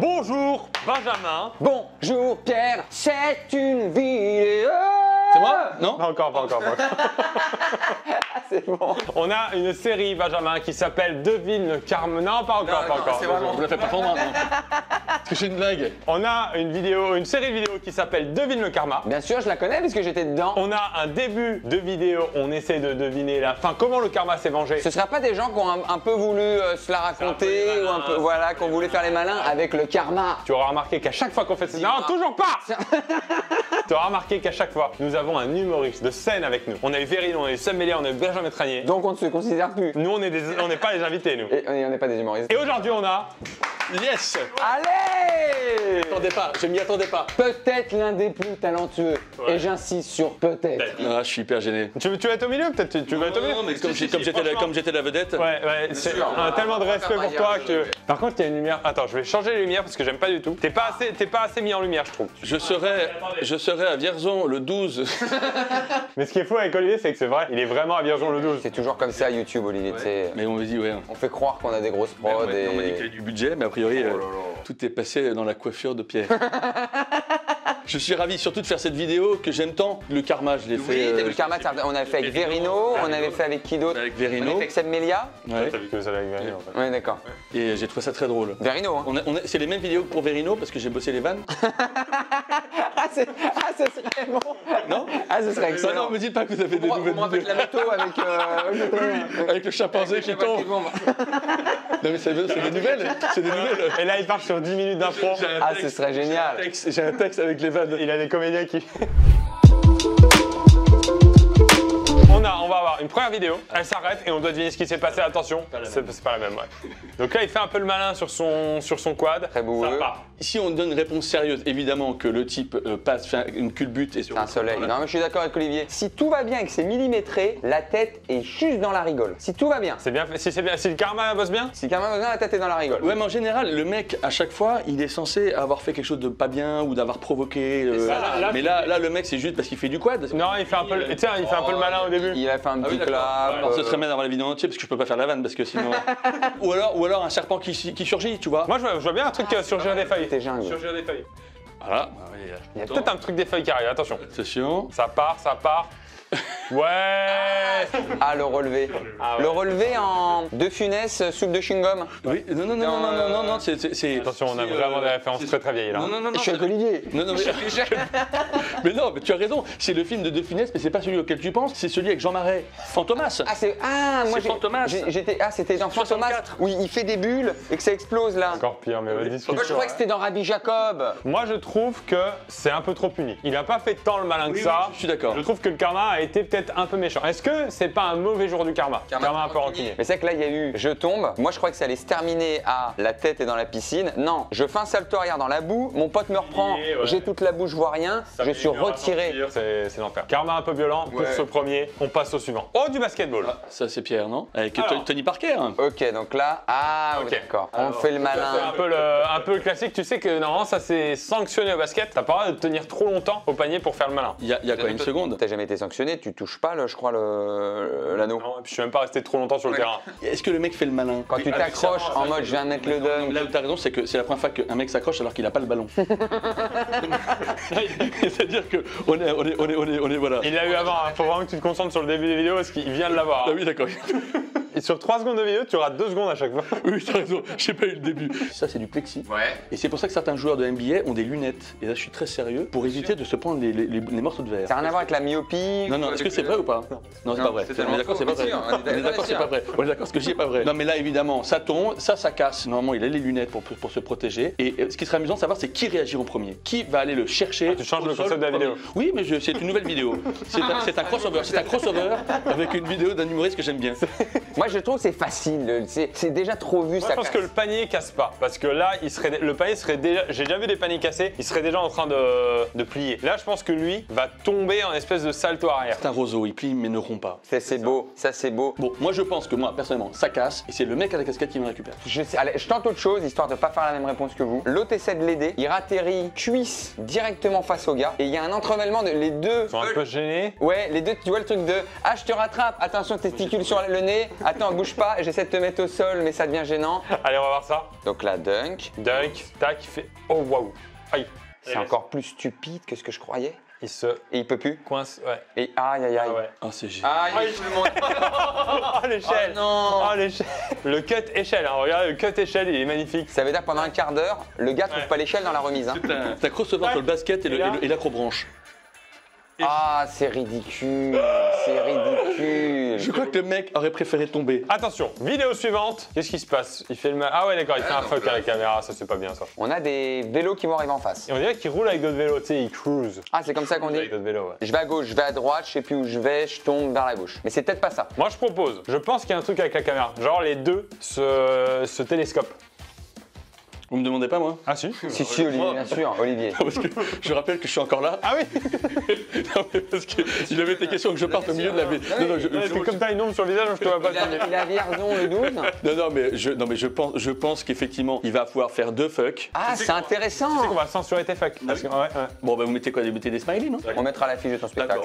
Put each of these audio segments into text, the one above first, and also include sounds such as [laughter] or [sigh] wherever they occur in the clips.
Bonjour Benjamin. Bonjour Pierre, c'est une vidéo. C'est moi Non Pas encore, pas encore. pas encore. [laughs] C'est bon. On a une série Benjamin qui s'appelle Devine le karma. Non, pas encore, pas encore. Vous la faites pas pour moi, non Parce que j'ai une blague. On a une vidéo, une série vidéo qui s'appelle Devine le karma. Bien sûr, je la connais parce que j'étais dedans. On a un début de vidéo, on essaie de deviner la fin, comment le karma s'est vengé. Ce sera pas des gens qui ont un, un peu voulu euh, se la raconter ou un peu voilà, qui ont voulu faire les malins avec le karma. Tu auras remarqué qu'à chaque fois qu'on fait ça. Non, toujours pas [laughs] Tu auras remarqué qu'à chaque fois, nous avons un humoriste de scène avec nous. On a eu Vérino, on a eu Sam Mélier, on a eu Benjamin Tranier. Donc on ne se considère plus. Nous, on n'est pas les invités, nous. Et on n'est pas des humoristes. Et aujourd'hui, on a. Yes Allez Attendez pas, je m'y attendais pas. Peut-être l'un des plus talentueux. Ouais. Et j'insiste sur peut-être. Ah, je suis hyper gêné. Tu, veux- tu vas être au milieu Peut-être? Tu, tu veux être au milieu? Non, mais comme Si, j'ai- si, comme si, j'étais la, franchement. comme j'étais la vedette. Ouais, ouais, c'est sûr, un on va- tellement de on va respect faire pour toi que. Par contre, il y a une lumière. Attends, je vais changer les lumières parce que j'aime pas du tout. T'es pas assez, t'es pas assez mis en lumière, je trouve. Je serai, je serai à Vierzon le 12. [laughs] Mais ce qui est fou avec Olivier, c'est que c'est vrai, il est vraiment à Vierzon le 12. C'est toujours comme ça à YouTube, Olivier. tu sais. Mais on me dit, ouais. On fait croire qu'on a des grosses prods Ouais, et... On m'a dit qu'il y avait du budget, mais a priori, euh, tout est passé dans la coiffure de Pierre. [laughs] je suis ravi surtout de faire cette vidéo que j'aime tant. Le karma, je l'ai Oui, fait t'as euh, le karma, on avait fait avec Verino, on avait fait avec qui d'autre avec On avait Verino. fait avec Seb Melia. Ouais. T'as vu que ça l'a gagné en fait. Ouais, d'accord. Et j'ai trouvé ça très drôle. Verino, hein. On a- on a- c'est les mêmes vidéos que pour Verino parce que j'ai bossé les vannes. [laughs] Ah, ah, ce serait bon Non Ah, ce serait Non, excellent. non, me dites pas que vous avez des nouvelles vidéos. la moto, avec... Euh... Avec le chimpanzé qui tombe. [laughs] Non mais c'est des nouvelles. C'est des nouvelles. Et là, il part sur 10 minutes d'impro. Ah, ce serait génial. J'ai un texte avec les vannes. Il a des comédiens qui. Avoir une première vidéo, elle s'arrête et on doit deviner ce qui s'est passé. Attention, c'est pas la même, ouais. Donc là, il fait un peu le malin sur son, sur son quad. Très beau. Si on donne une réponse sérieuse, évidemment que le type euh, passe, fait une culbute et sur un soleil. Non, mais je suis d'accord avec Olivier. Si tout va bien et que c'est millimétré, la tête est juste dans la rigole. Si tout va bien. C'est bien fait. Si, c'est bien, si le karma bosse bien, Si quand même bien, la tête est dans la rigole. Ouais, mais en général, le mec, à chaque fois, il est censé avoir fait quelque chose de pas bien ou d'avoir provoqué. euh, ça, là, là, mais là, là, le mec, c'est juste parce qu'il fait du quad. non, il fait un peu, le- tiens, il fait un peu le malin au début. Il a fait un Ah oui, petit clap. Alors, ce euh, serait bien d'avoir la vidéo entière parce que je peux pas faire la vanne parce que sinon. [laughs] ou, alors, ou alors un serpent qui, qui surgit, tu vois. Moi, je vois, je vois bien un truc qui va surgir des feuilles. T'es jungle. Surgir des feuilles. Voilà. Il y a peut-être un truc des feuilles qui arrive, attention. Attention. Ça part, ça part. Ouais Ah, le relevé. Ah ouais. Le relevé en deux funès, soupe de chewing-gum. Oui, non, non, non, non, non, non, non, non, c'est. c'est- c'est- Attention, on a c'est, vraiment euh, des références très très vieilles là. Non, non, non, Je non. suis avec Olivier. Non, non, mais, [laughs] mais non, mais tu as raison. C'est le film de De Funès, mais c'est pas celui auquel tu penses. C'est celui avec Jean Marais, Fantomas. Ah, c'est. Ah, moi C'est j'ai- Fantomas. j'ai- J'étais. Ah, c'était dans Fantomas 64. où il fait des bulles et que ça explose là. Encore pire, mais vas-y, Moi, je croyais que c'était dans Rabbi Jacob. Moi, je trouve que c'est un peu trop puni. Il a pas fait tant le malin que ça. Je suis d'accord. Je trouve que le karma a été peut-être un peu méchant. Est-ce que c'est pas un mauvais jour du karma Karma, un peu rancunier. Mais c'est vrai que là, il y a eu je tombe. Moi, je crois que ça allait se terminer à la tête est dans la piscine. Non, je fais un salto arrière dans la boue. Mon pote me reprend. Ouais. J'ai toute la bouche, je vois rien. je suis retiré. C'est c'est l'enfer. Karma un peu violent pour Ouais. ce premier. On passe au suivant. Oh, du basketball. Ça, c'est Pierre, non? Avec Alors. Tony- Parker. Ok, donc là, ah, Ok. d'accord. On Alors, fait le C'est malin. un peu, le, un peu le classique. Tu sais que normalement, ça c'est sanctionné au basket. T'as pas le droit de tenir trop longtemps au panier pour faire le malin. Il y a, il y a quoi, une seconde? T'as jamais été tu touches pas, le, je crois, le- l'anneau. Non, et puis je suis même pas resté trop longtemps sur le terrain. Est-ce que le mec fait le malin Quand tu t'accroches en mode je viens de mettre le dunk. Là où t'as raison, c'est que c'est la première fois qu'un mec s'accroche alors qu'il a pas le ballon. [laughs] [laughs] C'est-à-dire que on est, on est, on est, on est, on est- voilà. Il l'a eu avant. hein. Faut vraiment que tu te concentres sur le début des vidéos parce qu'il vient de l'avoir. Ah oui, d'accord. [laughs] Et sur 3 secondes de vidéo, tu auras 2 secondes à chaque fois. Oui, t'as raison. J'ai pas eu le début. Ça, c'est du plexi. Ouais. Et c'est pour ça que certains joueurs de NBA ont des lunettes. Et là, je suis très sérieux pour éviter de se prendre les, les- les- les morceaux de verre. Ça n'a rien à voir avec la myopie. Non, non, est-ce que c'est vrai ou pas Non, c'est pas vrai. On est d'accord, c'est pas vrai. on est d'accord, c'est sûr. pas vrai. On est d'accord, ce que je dis est pas vrai. Non, mais là, évidemment, ça tombe, ça, ça casse. Normalement, il a les lunettes pour, pour se protéger. Et euh, ce qui serait amusant de savoir, c'est qui réagit en premier. Qui va aller le chercher Ah, tu changes le sol concept de la vidéo. Oui, mais c'est une nouvelle vidéo. C'est un, un crossover. C'est un crossover avec une vidéo d'un humoriste que j'aime bien. Moi, je trouve que c'est facile. le- C'est c'est déjà trop vu, Moi, ça je pense casse. que le panier casse pas. Parce que là, il serait, le panier serait déjà. J'ai déjà vu des paniers cassés, il serait déjà en train de, de plier. Là, je pense que lui va tomber en espèce de salto arrière. C'est un roseau, il plie mais ne rompt pas. Ça, c'est beau. Ça, c'est beau. Bon, moi je pense que moi, personnellement, ça casse et c'est le mec à la casquette qui me récupère. Je, sais- allez, je tente autre chose, histoire de pas faire la même réponse que vous. L'autre essaie de l'aider. Il atterrit cuisse directement face au gars. Et il y a un entremêlement de les deux. Ils sont un peu gênés. Ouais, les deux, tu vois le truc de Ah, je te rattrape. Attention, testicule sur le nez. Attends, bouge pas, [laughs] j'essaie de te mettre au sol, mais ça devient gênant. Allez, on va voir ça. Donc la dunk, Dunk, tac, il fait. Oh waouh. Aïe. c'est encore plus stupide que ce que je croyais. Il se Et il peut plus. coince. Ouais. Et aïe aïe aïe. Ah ouais. Ah, c'est génial. Aïe, Aïe. tout le monde. Oh l'échelle. Oh non. Oh l'échelle. Le cut échelle. hein. Regardez, le cut échelle, il est magnifique. Ça veut dire que pendant un quart d'heure, le gars trouve Ouais. pas l'échelle dans la remise. hein. T'as t'as crossover entre le basket et et l'acrobranche. Ah, c'est ridicule. C'est ridicule. Je crois que le mec aurait préféré tomber. Attention, vidéo suivante. Qu'est-ce qui se passe? Il fait le mal. Ah ouais, d'accord, il fait un fuck à la caméra. Ça, c'est pas bien ça. On a des vélos qui vont arriver en face. Et on dirait qu'il roule avec d'autres vélos. Tu sais, il cruise. Ah, c'est comme ça qu'on dit Avec d'autres vélos, ouais. Je vais à gauche, je vais à droite, je sais plus où je vais, je tombe vers la gauche. Mais c'est peut-être pas ça. Moi, je propose. Je pense qu'il y a un truc avec la caméra. Genre, les deux se, se télescopent. Vous me demandez pas, moi Ah si [laughs] Si, si, Olivier, bien sûr, Olivier. Parce que je rappelle que je suis encore là. Ah oui [laughs] Non, mais parce que il avait été question que je parte au milieu de la vie. Non, non, je, comme t'as une ombre sur le visage, je te vois pas. Il a, il a Vierzon le 12. non, non, mais je, non, mais je pense, je pense qu'effectivement, il va pouvoir faire deux fucks. Ah, c'est intéressant. Tu sais qu'on va censurer tes fuck. Parce que, ouais, ouais. Bon, bah, vous mettez quoi Vous mettez des smileys, non On mettra l'affiche de ton spectacle.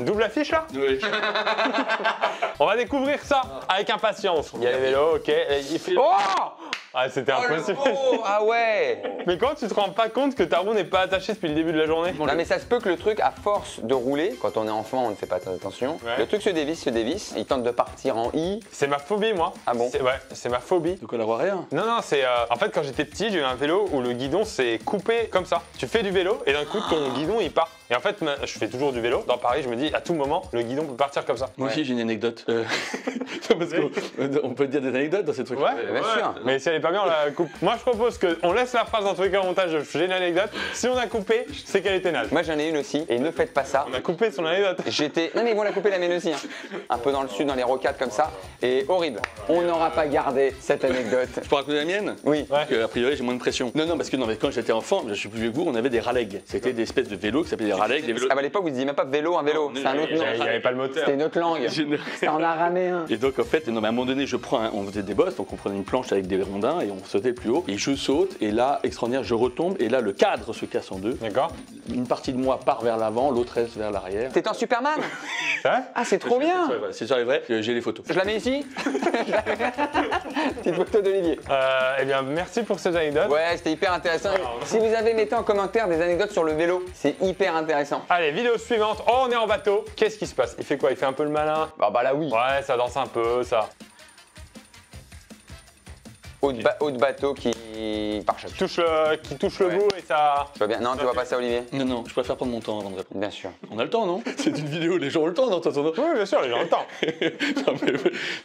Double affiche là Oui. [laughs] On va découvrir ça avec impatience. Il y a les vélos, ok. Il fait... Oh Ah, c'était Oh, le impossible. beau Ah ouais [laughs] Mais quand tu te rends pas compte que ta roue n'est pas attachée depuis le début de la journée Non mais ça se peut que le truc, à force de rouler, quand on est enfant on ne fait pas attention, Ouais. le truc se dévisse, se dévisse, il tente de partir en I. C'est ma phobie, moi. Ah bon C'est- Ouais, c'est ma phobie. De quoi l'avoir rien Non, non, c'est. euh, en fait, quand j'étais petit, j'ai eu un vélo où le guidon s'est coupé comme ça. Tu fais du vélo et d'un coup, ton guidon il part. Et en fait, je fais toujours du vélo. Dans Paris, je me dis, à tout moment, le guidon peut partir comme ça. Moi Ouais. aussi, j'ai une anecdote. Euh, [laughs] parce qu'on on peut dire des anecdotes dans ces trucs. Ouais, Bien sûr. Mais si elle est pas bien, on la coupe. Moi, je propose qu'on laisse la phrase dans tous les cas au montage. J'ai une anecdote. Si on a coupé, c'est qu'elle était naze. Moi j'en ai une aussi, et ne faites pas ça. On a coupé son anecdote. J'étais. Non mais ils vont la couper la mienne aussi. hein. Un peu dans le sud, dans les rocades comme ça. Et horrible. On n'aura pas gardé cette anecdote. Je peux raconter la mienne? Oui. Ouais. Parce que, a priori, j'ai moins de pression. Non, non, parce que non, mais quand j'étais enfant, je suis plus vieux que vous, on avait des ralegs. C'était des espèces de vélos qui s'appelaient Des vélos... Ah bah à l'époque vous disiez même pas vélo, un vélo. Non, C'est un autre nom. Il n'y avait pas le moteur. C'était une autre langue. [laughs] C'était en araméen. Et donc en fait, non, mais à un moment donné, je prends, un- on faisait des bosses, donc on prenait une planche avec des rondins et on sautait plus haut. Et je saute et là, extraordinaire, je retombe et là, le cadre se casse en deux. D'accord Une partie de moi part vers l'avant, l'autre reste vers l'arrière. T'es en Superman C'est [laughs] vrai Ah c'est trop bien C'est ça, c'est vrai. J'ai les photos. Je la mets ici [laughs] Petite photo d'Olivier. euh, Eh bien, merci pour cette anecdote. Ouais, c'était hyper intéressant. Si vous avez, mettez en commentaire des anecdotes sur le vélo. C'est hyper intéressant. Allez, vidéo suivante. Oh, on est en bateau. Qu'est-ce qui se passe? Il fait quoi? Il fait un peu le malin? Bah, bah là oui. Ouais, ça danse un peu, ça. Haut de, ba- haut de bateau qui Qui touche le, qui touche le Ouais. bout et ça. Tu vois bien Non, tu vois pas ça, Olivier Non, non, je préfère prendre mon temps avant de répondre. Bien sûr. On a le temps, non [laughs] C'est une vidéo, les gens ont le temps, non Oui, bien sûr, les gens ont le temps. [laughs] Non, mais,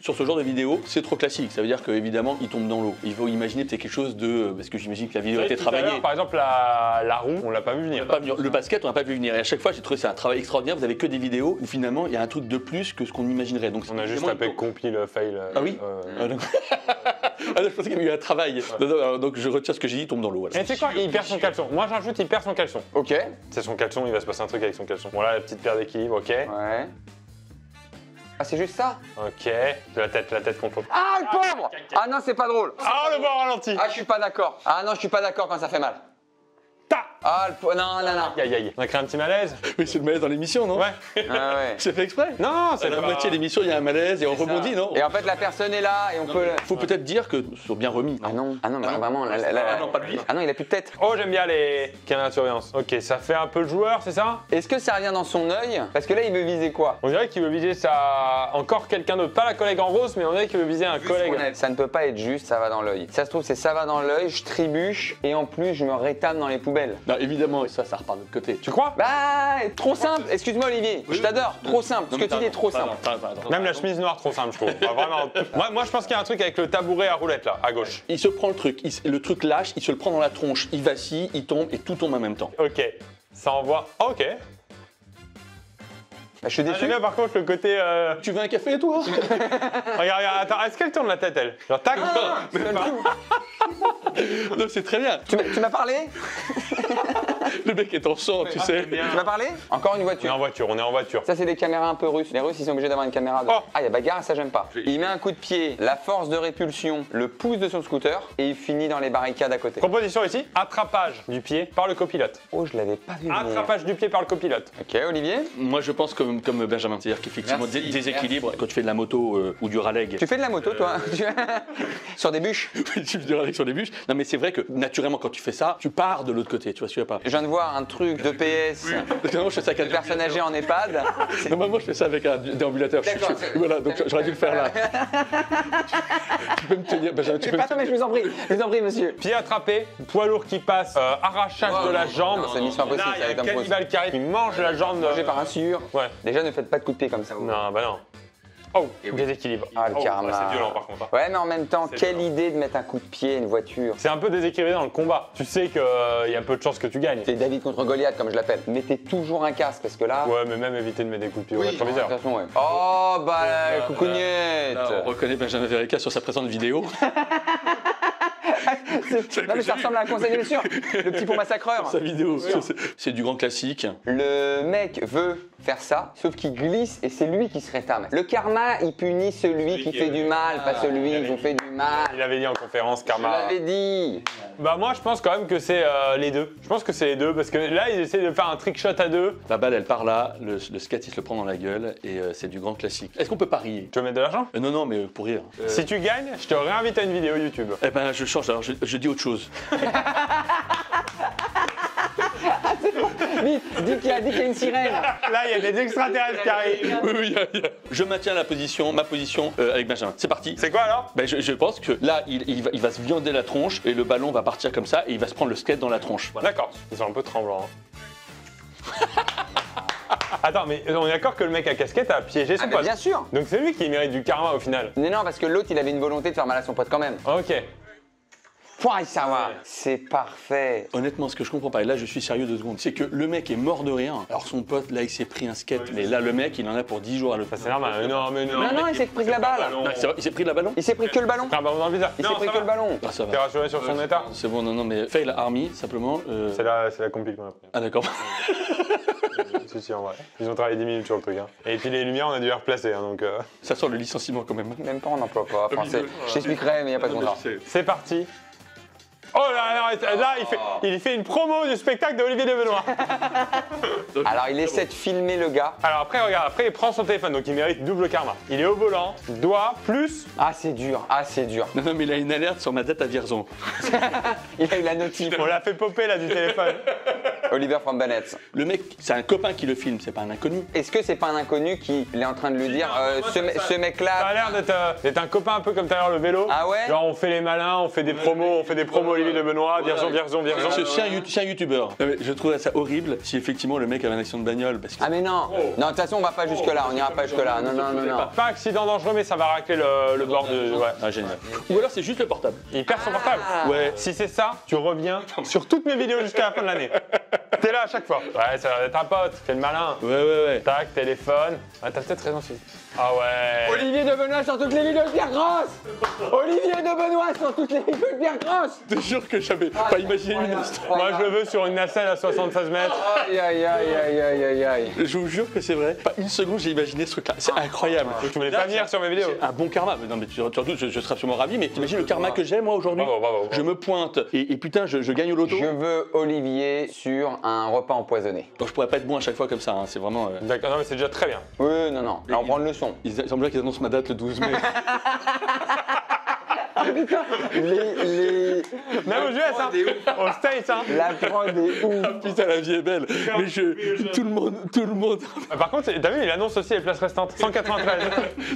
Sur ce genre de vidéo, c'est trop classique. Ça veut dire qu'évidemment, il tombe dans l'eau. Il faut imaginer peut-être quelque chose de. Parce que j'imagine que la vidéo a été à travaillée. Par exemple, la, la roue, on l'a pas vu venir. Pas vu- Le basket, on n'a pas vu venir. Et à chaque fois, j'ai trouvé ça un travail extraordinaire. Vous avez que des vidéos où finalement, il y a un truc de plus que ce qu'on imaginerait. Donc, On a juste tapé compile, fail. euh, Ah oui euh, Ah, donc... [laughs] ah, non, je pensais qu'il y avait eu un travail. Non, non, alors, donc je retire ce que j'ai dit, il tombe dans l'eau. voilà. Et tu sais quoi Il perd son caleçon? Moi, j'ajoute, il perd son caleçon. Ok. C'est son caleçon, il va se passer un truc avec son caleçon. Voilà, la petite paire d'équilibre, ok. Ouais. Ah, c'est juste ça? Ok. La tête, la tête qu'on peut. Ah, le pauvre Ah non, c'est pas drôle. Ah, le voir ralenti Ah, je suis pas d'accord. Ah non, je suis pas d'accord quand ça fait mal. Ta Ah, le pauvre. Non, non, non. Aïe, aïe, aïe. On a créé un petit malaise [laughs] Oui, c'est le malaise dans l'émission, non Ouais. Ah ouais. [laughs] C'est fait exprès Non, c'est la pas... moitié de l'émission, il y a un malaise et on rebondit, non Et en fait, la personne est là et on peut. Faut peut-être dire que sont bien remis. Ah non, ah non, mais Ah non. vraiment, la- la- la- Ah non, pas lui. Ah non, il a plus de tête. Oh, j'aime bien les caméras de surveillance. Ok, ça fait un peu le joueur, c'est ça? Est-ce que ça revient dans son œil? Parce que là, il veut viser quoi? On dirait qu'il veut viser ça encore quelqu'un d'autre. Pas la collègue en rose, mais on dirait qu'il veut viser un collègue. Ça ne peut pas être juste, ça va dans l'œil. Ça se trouve, c'est ça va dans l'œil, je trébuche et en plus, je me rétame dans les poubelles. Non, évidemment, ça, ça repart de l'autre côté. Tu crois? Bah, trop simple. Excuse-moi, Olivier. Je t'adore. Trop simple. Ce que tu dis est trop simple. Même la chemise noire, trop simple, je trouve. Vraiment. [laughs] Moi, moi, je pense qu'il y a un truc avec le tabouret à roulette là, à gauche. Il se prend le truc, il se- le truc lâche, il se le prend dans la tronche, il vacille, il tombe et tout tombe en même temps. Ok. Ça envoie. Ah, ok. Bah, je suis Ah, déçu. J'aime bien par contre le côté. euh, Tu veux un café, toi? [laughs] Regarde, regarde, attends, est-ce qu'elle tourne la tête elle? Genre tac Ah, [laughs] Non, c'est très bien. Tu m'as- tu m'as parlé? [laughs] [laughs] Le mec est en sang, tu sais. Tu vas parler Encore une On est voiture. en voiture, on est en voiture. Ça, c'est des caméras un peu russes. Les Russes, ils sont obligés d'avoir une caméra. De... Oh. Ah, il y a bagarre, ça, j'aime pas. Il met un coup de pied, la force de répulsion, le pouce de son scooter, et il finit dans les barricades à côté. Proposition ici, attrapage du pied par le copilote. Oh, je l'avais pas vu. venir. Attrapage du pied par le copilote. Ok, Olivier Moi, je pense comme, comme Benjamin, c'est-à-dire qu'effectivement, Merci, dé- déséquilibre, quand tu fais de la moto euh, ou du raleigh. Tu fais de la moto, toi [laughs] Tu- Sur des bûches [laughs] tu fais du raleigh sur les bûches. Non, mais c'est vrai que naturellement, quand tu fais ça, tu pars de l'autre côté, tu vois, tu vas pas. Je viens de voir un truc de PS, Normalement, je fais ça avec de un personnes âgées en EHPAD. C'est- [laughs] Normalement, je fais ça avec un déambulateur. Je- D'accord, je- c'est- voilà, donc j'aurais dû le faire là. [laughs] tu peux me tenir, Benjamin, tu peux me Attends, mais je vous en prie, je vous en prie, monsieur. Pied attrapé, poids lourd qui passe, euh, arrachage Oh, de la jambe. non, c'est mission impossible, Là, il y ça a va être un impossible. cannibale qui arrive, il mange la jambe. de- J'ai par un sûr. Ouais. Déjà, ne faites pas de coup de pied comme ça. Non, bah non. Oh, déséquilibre. Ah, le Oh, karma. ouais, c'est violent par contre. hein. Ouais, mais en même temps, C'est quelle violent. idée de mettre un coup de pied à une voiture. C'est un peu déséquilibré dans le combat. Tu sais qu'il y a peu de chances que tu gagnes. C'est David contre Goliath, comme je l'appelle. Mettez toujours un casque, parce que là. Ouais, mais même éviter de mettre des coups de pied au De rétroviseur. toute façon, ouais. Oh, bah, la coucougnette Là, on reconnaît Benjamin Verica sur sa présente vidéo. [laughs] C'est- Non, mais ça ressemble à un conseil bien sûr. Le petit pont massacreur. sa vidéo, c'est- c'est du grand classique. Le mec veut faire ça, sauf qu'il glisse et c'est lui qui se rétame. Le karma, il punit celui qui fait du mal, pas celui qui vous fait du mal. Il avait dit en conférence, Je Karma. l'avais dit. Bah moi je pense quand même que c'est euh, les deux. Je pense que c'est les deux parce que là ils essaient de faire un trick shot à deux. La balle, elle part là, le, le scat, il se le prend dans la gueule, et euh, c'est du grand classique. Est-ce qu'on peut parier? Tu veux mettre de l'argent? Euh, Non, non, mais pour rire. Euh, Si tu gagnes, je te réinvite à une vidéo YouTube. Eh ben, je change, alors je, je dis autre chose. [laughs] Vite, dis qu'il y, a- dis qu'il y a une sirène. Là il y a des extraterrestres qui arrivent. Oui, oui, y a- y a- Je maintiens la position, ma position euh, avec Benjamin. C'est parti. C'est quoi alors? Ben, je, je pense que là, il, il va, il va se viander la tronche et le ballon va partir comme ça et il va se prendre le skate dans la tronche. D'accord. Ils sont un peu tremblants. hein. [laughs] Attends, mais on est d'accord que le mec à casquette a piégé son Ah, mais pote. bien sûr. Donc c'est lui qui mérite du karma au final. Mais non, parce que l'autre, il avait une volonté de faire mal à son pote quand même. Ok. Point, ça va. C'est parfait. Honnêtement, ce que je comprends pas, et là je suis sérieux deux secondes, c'est que le mec est mort de rien. Alors son pote, là, il s'est pris un skate, mais là, le mec, il en a pour 10 jours à le Ça c'est normal. Non, mais non. Non, non, il s'est pris que la balle. Il s'est pris la ballon Il s'est pris que le ballon. Ballon dans le visage. Il s'est pris que le ballon. Ah, ça T'es rassuré sur son état C'est bon, non, non, mais Fail Army, simplement. euh, C'est la, c'est la compil qu'on a pris. Ah, d'accord. [laughs] Si, si, en vrai. Ils ont travaillé 10 minutes sur le truc. Hein. Et puis les lumières, on a dû les replacer. Hein, donc euh, Ça sort le licenciement quand même. Même pas, on n'emploie pas français. Je t'expliquerai, mais il n'y a pas de contrat. c'est parti. Oh là là, là il, fait, il fait une promo du spectacle de Olivier de Benoît. Alors, il essaie de filmer le gars. Alors après, regarde, après il prend son téléphone, donc il mérite double karma. Il est au volant, doigt, plus. Ah, c'est dur. Ah, c'est dur. Non, non, mais il a une alerte sur ma date à Vierzon. [laughs] Il a eu la notif. On l'a fait popper là du téléphone. [laughs] Oliver from Bennett. Le mec, c'est un copain qui le filme, c'est pas un inconnu. Est-ce que c'est pas un inconnu qui est en train de lui dire euh, ce, me- ce Ça a mec-là l'air d'être euh, d'être un copain un peu comme tout à l'heure le vélo. Ah ouais Genre on fait les malins, on fait des promos, on fait des promos Olivier de Benoît, Vierzon, Vierzon, Vierzon. C'est c'est un, you- c'est un youtubeur. Non, mais Je trouve ça horrible si effectivement le mec avait un accident de bagnole. Parce que Ah, mais non Non, de toute façon, on va pas jusque-là. On n'ira pas jusque-là. Non, non, non, non. Pas accident dangereux, mais ça va racler le, le bord de. Ouais. Ah, génial. Ou alors c'est juste le portable. Il perd son portable. Ouais. Si c'est ça, tu reviens sur toutes mes vidéos jusqu'à la fin de l'année. T'es là à chaque fois. Ouais, ça a l'air d'être un pote, fais le malin. Ouais, ouais, ouais. Tac, téléphone. Ah, t'as peut-être raison, si. Ah ouais. Olivier de Benoît sur toutes les vidéos de Pierre Grosse Olivier de Benoît sur toutes les vidéos de Pierre Grosse Je te jure que j'avais pas imaginé une histoire. Moi, je le veux sur une nacelle à 76 mètres. Aïe, aïe, aïe, aïe, aïe, aïe, aïe. Je vous jure que c'est vrai. Pas une seconde, j'ai imaginé ce truc-là. C'est incroyable. Tu voulais pas venir sur mes vidéos. Un bon karma. Mais non, mais tu, tu doutes, je, je serais absolument ravi. Mais t'imagines le karma que j'ai, moi, aujourd'hui Bravo, bravo, bravo. Je me pointe et, et putain, je, je gagne au loto. Je veux Olivier sur un repas empoisonné. Donc, je pourrais pas être bon à chaque fois comme ça. hein. C'est vraiment. euh, D'accord, non, mais c'est déjà très bien. Oui, non, non. Là, on prend une il semblerait qu'ils annoncent ma date le 12 mai. [laughs] Les, les... Même aux US, hein. Aux States, hein. La prod est ouf. Putain, la vie est belle. Mais je. Tout le monde. Tout le monde. Ah, Par contre, t'as vu, il annonce aussi les places restantes. 193.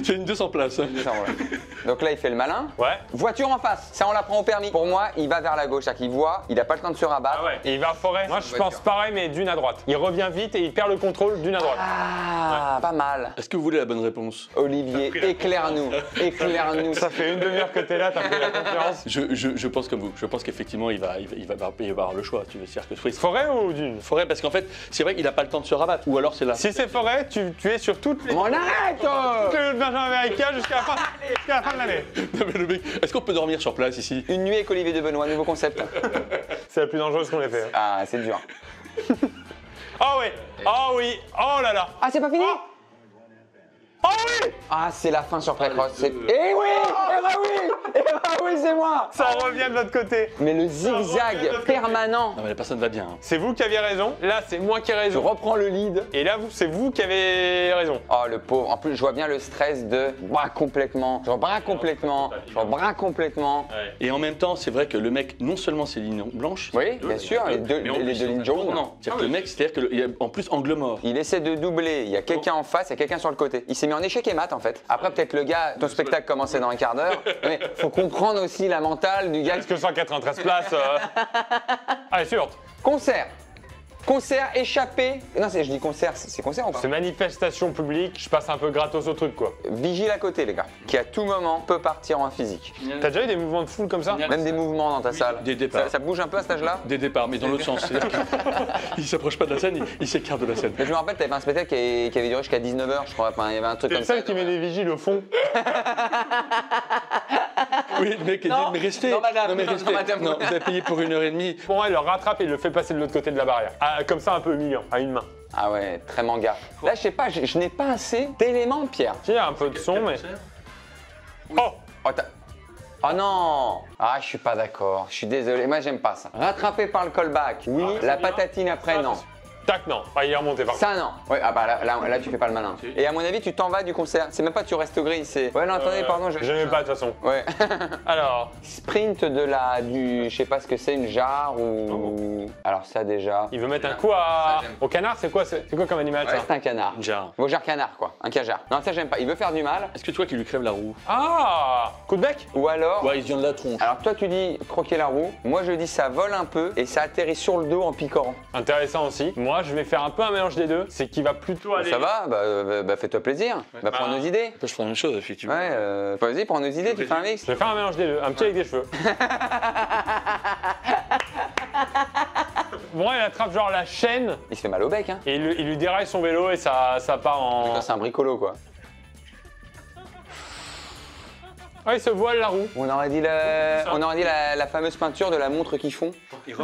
C'est une 200 places. hein. Ça, ouais. Donc là, il fait le malin. Ouais. Voiture en face, ça on l'apprend au permis. Pour moi, il va vers la gauche, c'est-à-dire qu'il voit, il n'a pas le temps de se rabattre. Ah ouais. Et il va en forêt. Moi, je voiture. pense pareil, mais d'une à droite. Il revient vite et il perd le contrôle d'une à droite. Ah, pas mal. Est-ce que vous voulez la bonne réponse? Olivier, éclaire-nous, éclaire-nous. Ça fait une demi-heure que t'es là, la je, je, je pense comme vous. Je pense qu'effectivement, il va, il, va, il, va, il va avoir le choix. Tu veux dire que soit Forêt ou dune? Forêt, parce qu'en fait, c'est vrai qu'il n'a pas le temps de se rabattre. Ou alors c'est là. Si c'est forêt, tu, tu es sur toutes les. On arrête oh toutes les routes Benjamin américain jusqu'à la fin, jusqu'à la fin de l'année. Non, mais le mec, est-ce qu'on peut dormir sur place ici? Une nuit avec Olivier de Benoît, nouveau concept. [laughs] C'est la plus dangereuse qu'on ait fait. Ah, c'est dur. [laughs] Oh oui Oh oui Oh là là Ah, c'est pas fini? Oh oui Ah, c'est la fin sur Pré-Cross. c'est- Eh oui Eh bah oui oui, c'est moi Ça revient de l'autre côté Mais le zigzag permanent. Non mais la personne va bien. hein. C'est vous qui aviez raison, là c'est moi qui ai Je raison. reprends le lead. Et là, vous, c'est vous qui avez raison. Oh, le pauvre. En plus, je vois bien le stress de bras complètement. Je bras complètement. Je bras complètement. Et en même temps, c'est vrai que le mec, non seulement c'est lignes blanches. Oui, bien sûr, les deux, mais en les plus, deux lignes jaunes. Non, c'est-à-dire que le mec, c'est-à-dire que le- il y a en plus angle mort. Il essaie de doubler, il y a quelqu'un en face, il y a quelqu'un sur le côté. Il s'est mis en échec et mat en fait. Après peut-être le gars, ton spectacle commençait dans un quart d'heure, [laughs] mais faut comprendre aussi la mentale du gars. Est-ce que 193 places euh... [laughs] Allez, suivante. Concert Concert échappé. Non, c'est- je dis concert, c'est c'est concert ou pas C'est manifestation publique, je passe un peu gratos au truc quoi. Vigile à côté les gars, qui à tout moment peut partir en physique. T'as déjà eu des mouvements de foule comme ça Génial. Même des mouvements dans ta salle. des départs. Ça, ça bouge un peu à cet âge-là? Des départs, mais dans l'autre sens. [laughs] Il s'approche pas de la scène, il, il s'écarte de la scène. Mais je me rappelle, t'avais fait un spectacle qui, qui avait duré jusqu'à 19h, je crois. Enfin, il y avait un truc C'est comme ça. celle qui met des vigiles au fond. [laughs] [laughs] Oui, le mec il dit, mais restez. non, madame, mais non, restez. madame. Non, vous avez payé pour une heure et demie. Bon, elle le rattrape et il le fait passer de l'autre côté de la barrière. Ah, comme ça, un peu humiliant, à une main. Ah ouais, très manga. Là, je sais pas, je, je n'ai pas assez d'éléments, Pierre. Il y a un peu de son, mais. Oh Oh, t'as- Oh non Ah, je suis pas d'accord. Je suis désolé. Moi, j'aime pas ça. Rattrapé par le callback. Oui. Ah, la bien. patatine après, Ça, non. Tac, non. Ah, il est remonté par contre. Ça, non. Ouais, ah bah là, là, là, tu fais pas le malin. Si. Et à mon avis, tu t'en vas du concert. C'est même pas tu restes gris, c'est. Ouais, non, attendez, Euh, pardon, je. J'aimais pas de toute façon. Ouais. [laughs] Alors, Sprint de la. du. Je sais pas ce que c'est, une jarre ou. Alors, ça déjà. il veut mettre un coup à... au canard, c'est quoi, c'est c'est quoi comme animal Ouais, ça? c'est un canard. Une jarre. Vosjar canard, quoi. Un cajar. Non, ça, j'aime pas. Il veut faire du mal. Est-ce que tu vois qu'il lui crève la roue? Ah Coup de bec? Ou alors. Ouais, il vient de la tronche. Alors, toi, tu dis croquer la roue. Moi, je dis ça vole un peu et ça atterrit sur le dos en picorant. Intéressant aussi. Moi, je vais faire un peu un mélange des deux. C'est qu'il va plutôt aller. Ça va Bah, euh, bah, fais-toi plaisir. Va prendre Ah. nos idées. Je ferai la même chose, effectivement. Ouais, euh, vas-y, prends nos idées, tu fais un mix. Je vais faire un mélange des deux. Un petit avec des cheveux. [laughs] bon, il attrape genre la chaîne Il se fait mal au bec, hein. et il, lui- il lui déraille son vélo et ça, ça part en. C'est un bricolo, quoi. Ah, il se voile la roue. On aurait dit, la, on aurait dit la, la fameuse peinture de la montre qui fond.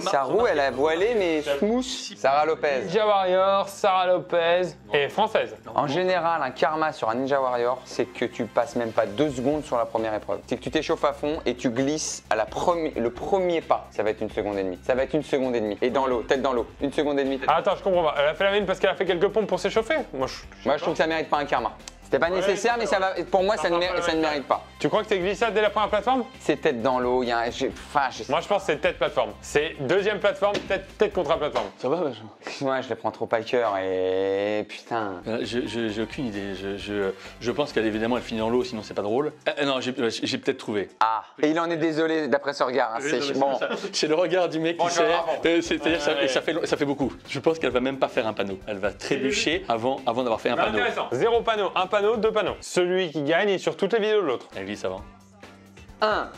Sa roue, elle a voilé, mais smooth. Sarah Lopez. Ninja Warrior, Sarah Lopez et française. En général, un karma sur un Ninja Warrior, c'est que tu passes même pas deux secondes sur la première épreuve. C'est que tu t'échauffes à fond et tu glisses à la premi- le premier pas. Ça va être une seconde et demie. Ça va être une seconde et demie. Et dans l'eau, tête dans l'eau. Une seconde et demie. Ah, attends, je comprends pas. Elle a fait la mine parce qu'elle a fait quelques pompes pour s'échauffer. Moi, je... Moi, je trouve que ça mérite pas un karma. C'était pas nécessaire, mais ça va. Pour moi, ça ne, mérite, ça ne mérite pas. Tu crois que c'est glissade dès la première plateforme? C'est tête dans l'eau. Il y a un. je- Enfin, je sais. Moi, je pense que c'est tête plateforme. C'est deuxième plateforme, tête, tête contre la plateforme. Ça va je- Moi, je les prends trop à cœur et putain. Euh, je- je- J'ai aucune idée. Je, je, je pense qu'elle évidemment elle finit dans l'eau, sinon c'est pas drôle. Euh, non, j'ai j'ai peut-être trouvé. Ah. Et il en est désolé d'après ce regard. hein, c'est bon. C'est le regard du mec Bon, qui je sait. vais. Euh, C'est-à-dire que ça, Ouais. et ça fait, ça fait beaucoup. Je pense qu'elle va même pas faire un panneau. Elle va trébucher avant, avant d'avoir fait un panneau. Intéressant. Zéro panneau, un panneau, deux panneaux. Celui qui gagne est sur toutes les vidéos de l'autre. Elle glisse avant. Un.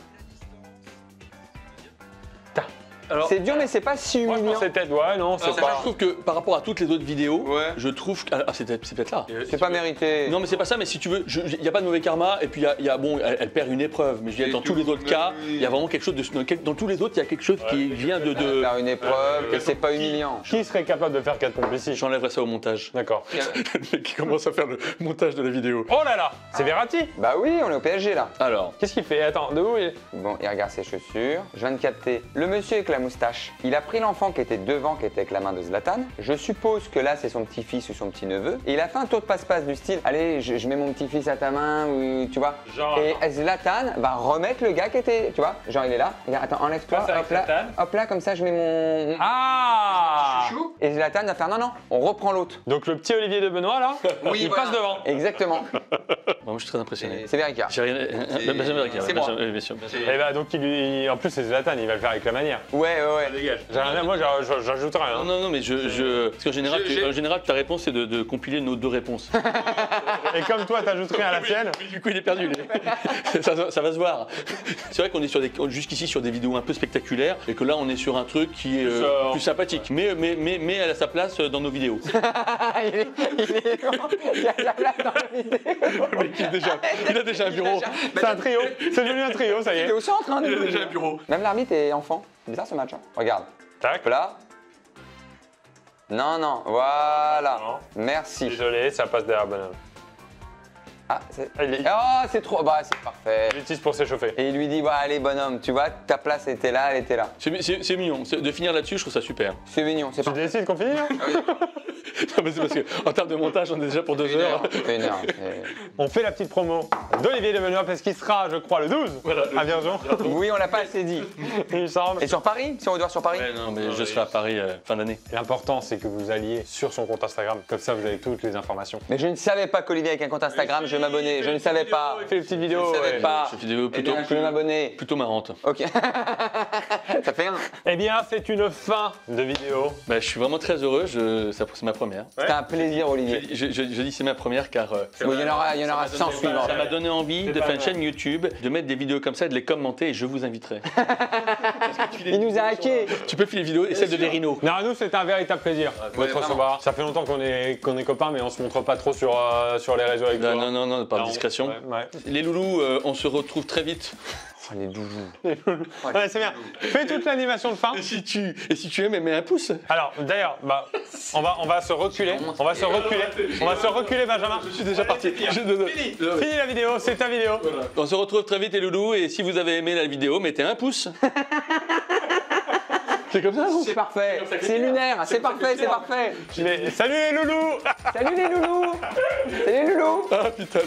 Alors, C'est dur, mais c'est pas si Moi, je humiliant. c'est tête, ouais, non, c'est pas. je trouve que par rapport à toutes les autres vidéos, Ouais. je trouve que. Ah, c'est peut-être c'est peut-être là. C'est pas mérité. Non mais c'est pas ça, mais si tu veux, il n'y a pas de mauvais karma, et puis il y a, y a- bon, elle, elle perd une épreuve, mais je veux dire, dans tous les autres cas, il y a vraiment quelque chose de... Dans, quel- dans tous les autres, il y a quelque chose qui vient de... de... Faire une épreuve, et c'est pas humiliant. Qui serait capable de faire quatre pompes ici J'enlèverai ça au montage. D'accord. [laughs] le mec qui commence à faire le montage de la vidéo. Oh là là, c'est Verratti. Bah oui, on est au PSG là. Alors, Qu'est-ce qu'il fait? Attends, de où il est? Bon, il regarde ses chaussures. Je viens de capter. Le monsieur avec la moustache, il a pris l'enfant qui était devant, qui était avec la main de Zlatan. Je suppose que là, c'est son petit-fils ou son petit-neveu. Et il a fait un tour de passe-passe du style Allez, je, je mets mon petit-fils à ta main, ou tu vois. Genre, Et Zlatan va remettre le gars qui était, tu vois. Genre, il est là. Regarde, attends, enlève-toi. Hop là, Zlatan. hop là, comme ça, je mets mon. Ah Et Zlatan va faire Non, non, on reprend l'autre. Donc le petit Olivier de Benoît là, il voilà. passe devant. Exactement. Moi je suis très impressionné. C'est Verica. J'ai rien... euh, Benjamin Riquet, c'est ouais, moi. Benjamin- bien sûr. Et bah donc il lui, en plus c'est Zlatan, il va le faire avec la manière. Ouais, ouais, ouais. J'ai rien à- moi j'ajoute rien. Non, hein. non, non, mais je... je... Parce qu'en général, Je- tu- j'ai- en général, ta réponse, c'est de, de compiler nos deux réponses. Et comme toi t'ajoutes rien à la tienne, du coup, il est perdu. lui. ça, ça va se voir. C'est vrai qu'on est sur des, jusqu'ici sur des vidéos un peu spectaculaires et que là, on est sur un truc qui est euh, Plus, euh, plus sympathique. Mais, mais, mais, mais elle a sa place euh, dans nos vidéos. [laughs] il, est, il, est, il a la place dans la vidéo. Le mec, il, [laughs] est déjà, il a déjà un bureau. c'est un trio. C'est devenu un trio, ça y Il est est. au centre, hein, Il a déjà un bureau. Même l'arbitre est enfant. C'est bizarre ce match. hein. Regarde. Tac. Là. Non, non, voilà. Non. Merci. Désolé, ça passe derrière Bonhomme. Ah, c'est... Ah, il Oh, c'est trop... Bah, c'est parfait. Il l'utilise pour s'échauffer. Et il lui dit, bah, allez, bonhomme, tu vois, ta place était là, elle était là. C'est mignon. De finir là-dessus, je trouve ça super. C'est mignon, c'est Tu parfait. décides qu'on finit là [laughs] Non, mais c'est parce que en termes de montage, on est déjà pour deux heures. Fait une heure. [laughs] On fait la petite promo d'Olivier de Benoît parce qu'il sera, je crois, le 12 Voilà, le- à Viergeon. Oui, on l'a pas assez dit. [laughs] Il me semble. Et sur Paris Si on doit sur Paris Ouais, non, mais je serai à Paris euh, fin d'année. L'important, c'est que vous alliez sur son compte Instagram. Comme ça, vous avez toutes les informations. Mais je ne savais pas qu'Olivier avec un compte Instagram, vais m'abonner. Je ne savais pas. Il fait des petites vidéos. Je savais ouais. pas. C'est une vidéo Eh plutôt, bien, je vais m'abonner. plutôt marrante. Ok. [laughs] Ça fait un. Eh bien, c'est une fin de vidéo. Bah, je suis vraiment très heureux. Je... ça- C'est ma première. C'était un plaisir, Je, Olivier. je- je- je dis c'est ma première car euh, Bon, il y en aura, il y en aura 100 suivants. ça m'a donné envie de pas faire une chaîne YouTube, de mettre des vidéos comme ça, de les commenter et je vous inviterai. [laughs] Il nous a hacké. tu peux filer les vidéos et celle de Verino. Non, nous, c'était un véritable plaisir de ouais, te recevoir. Ça fait longtemps qu'on est, qu'on est copains, mais on se montre pas trop sur, euh, sur les réseaux avec Non, toi. non, non, non, par Non, discrétion. Ouais, ouais. Les loulous, euh, on se retrouve très vite. Oh, les doudous. [laughs] Ouais, c'est bien. Fais toute l'animation de fin. Et si tu, et si tu aimes, mets un pouce. Alors, d'ailleurs, bah, on va, on va se reculer. On va se reculer. On va se reculer, Benjamin. Je suis déjà parti. Je- Fini la vidéo, c'est ta vidéo. On se retrouve très vite les loulous et si vous avez aimé la vidéo, mettez un pouce. [laughs] C'est comme ça, C'est parfait. C'est lunaire. C'est parfait, c'est parfait. Salut les loulous Salut les loulous. [laughs] Salut les loulous. Ah putain.